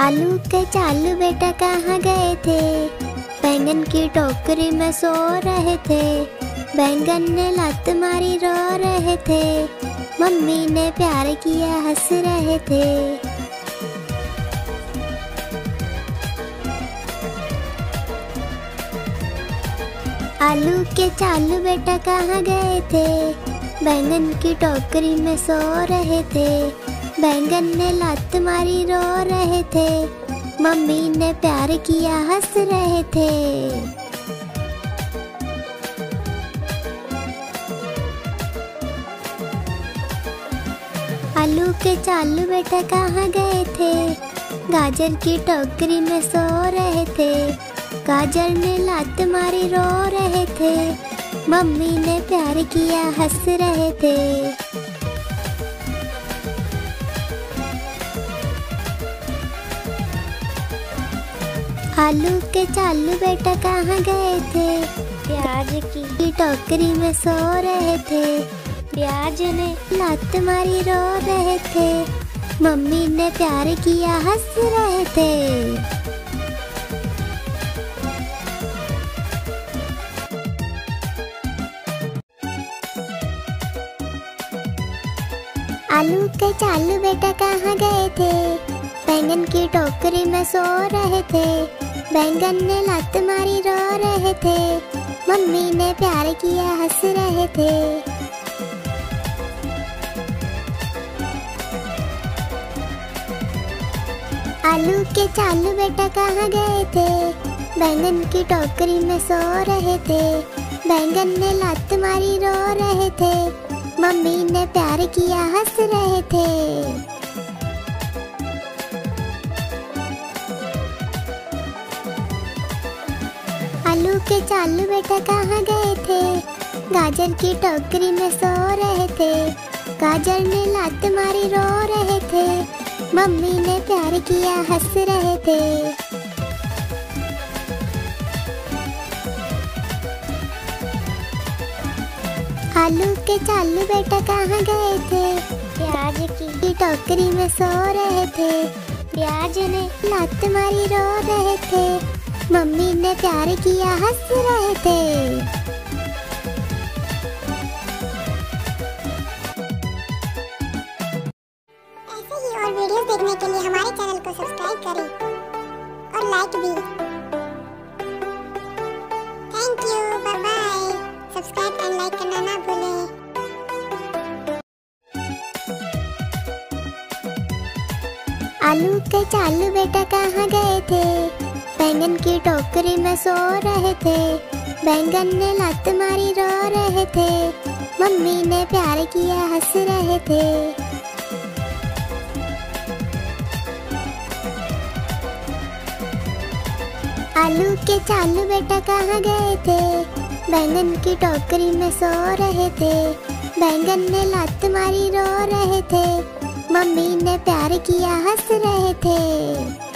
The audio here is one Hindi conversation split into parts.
आलू के चालू बेटा कहाँ गए थे? बैंगन की टोकरी में सो रहे थे। बैंगन ने लत मारी रो रहे थे। मम्मी ने प्यार किया, हंस रहे थे। आलू के चालू बेटा कहाँ गए थे? बैंगन की टोकरी में सो रहे थे। बैंगन ने लात मारी रो रहे थे। मम्मी ने प्यार किया, हंस रहे थे। आलू के चालू बेटा कहाँ गए थे? गाजर की टोकरी में सो रहे थे। गाजर ने लात मारी रो रहे थे। मम्मी ने प्यार किया, हंस रहे थे। आलू के चालू बेटा कहाँ गए थे? प्याज की टोकरी में सो रहे थे। प्याज ने लात मारी रो रहे थे। मम्मी ने प्यार किया, हंस रहे थे। आलू के चालू बेटा कहाँ गए थे? बैंगन की टोकरी में सो रहे थे। बैंगन ने लत मारी रो रहे थे। मम्मी ने प्यार किया, हंस रहे थे। आलू के चालू बेटा कहाँ गए थे? बैंगन की टोकरी में सो रहे थे। बैंगन ने लत मारी रो रहे थे। मम्मी ने प्यार किया, हंस रहे थे। आलू के चालू बेटा कहाँ गए थे? गाजर की टोकरी में सो रहे थे। गाजर ने लात मारी रो रहे थे। मम्मी ने प्यार किया, हंस रहे थे। आलू के चालू बेटा कहाँ गए थे? प्याज की टोकरी में सो रहे थे। प्याज ने लात मारी रो रहे थे। मम्मी ने प्यार किया हंस रहे थे। ऐसे ही और वीडियोस देखने के लिए हमारे चैनल को सब्सक्राइब करें और लाइक भी। Thank you bye bye subscribe and like करना ना भूलें। आलू के चालू बेटा कहाँ गए थे? बैंगन की टोकरी में सो रहे थे। बैंगन ने लत मारी रो रहे थे। मम्मी ने प्यार किया, हंस रहे थे। आलू के चालू बेटा कहाँ गए थे? बैंगन की टोकरी में सो रहे थे। बैंगन ने लत मारी रो रहे थे। मम्मी ने प्यार किया, हंस रहे थे।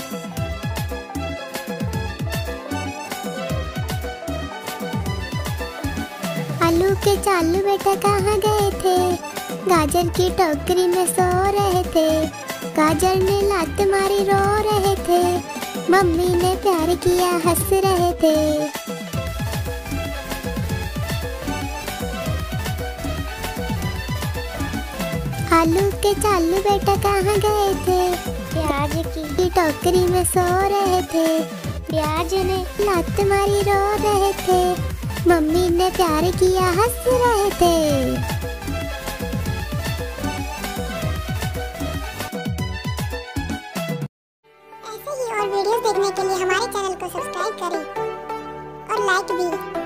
आलू के चालू बेटा कहाँ गए थे? गाजर की टोकरी में सो रहे थे। गाजर ने लात मारी रो रहे थे। मम्मी ने प्यार किया, हंस रहे थे। आलू के चालू बेटा कहाँ गए थे? प्याज की टोकरी में सो रहे थे। प्याज ने लात मारी रो रहे थे। मम्मी ने प्यार किया हंस रहे थे। और वीडियोस देखने के लिए हमारे चैनल को सब्सक्राइब करें और लाइक भी।